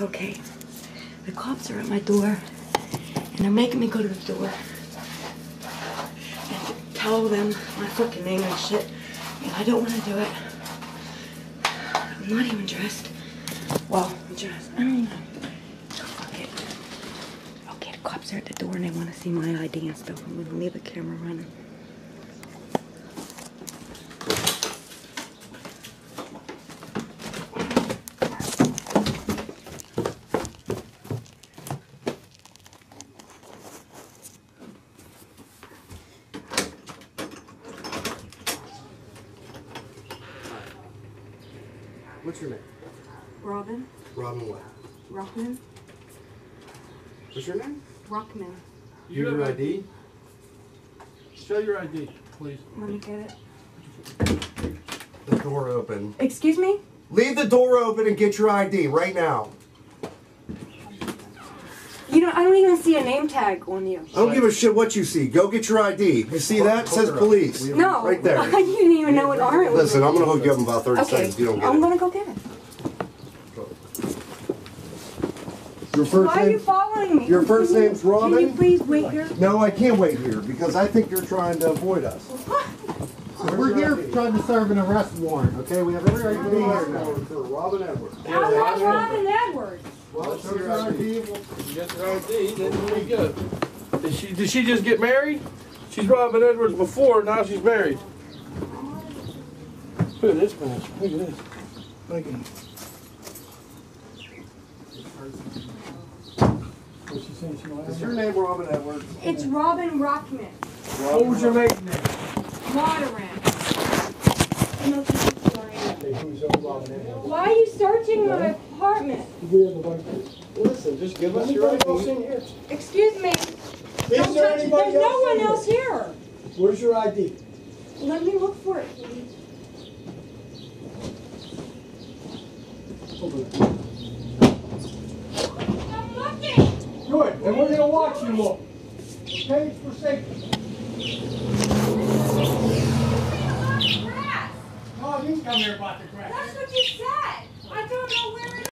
Okay. The cops are at my door and they're making me go to the door and tell them my fucking name and shit. And I don't want to do it. I'm not even dressed. Well, I'm dressed. I don't know. Fuck it. Okay, the cops are at the door and they want to see my ID and stuff. I'm gonna leave the camera running. What's your name? Robin? Robin what? Rockman? What's your name? Rockman. You have your ID? Show your ID, please. Let me get it. The door open. Excuse me? Leave the door open and get your ID right now. You know, I don't even see a name tag on you. I don't give a shit what you see. Go get your ID. You see that? It says police. No. Right there. you didn't even know what arm it was. Listen, I'm gonna hook you up in about 30 Okay. seconds. You don't get I'm it. gonna go get it. Your first Why are you following me? Your first Can name's Robin? Can you please wait here? No, I can't wait here because I think you're trying to avoid us. We're here trying to serve an arrest warrant, okay? We have every right to be here now. For Robin Edwards. I'm not Robin Edwards. Well, show your ID. You get your ID, then we go. Did she, did she just get married? She's Robin Edwards before, now she's married. Look at this man, look at this. Look at him. What's she saying? She don't Is your name Robin Edwards? It's Robin Rockman. What was your maiden name? Waterin. Why are you searching my apartment? We have the right to. Listen, just give us your else ID. Excuse me. Is Don't there touch anybody There's no one else here. Where's your ID? Let me look for it, please. I'm looking. Good, and we're gonna watch you look. Okay, for safety. come here about the crack. That's what you said. I don't know where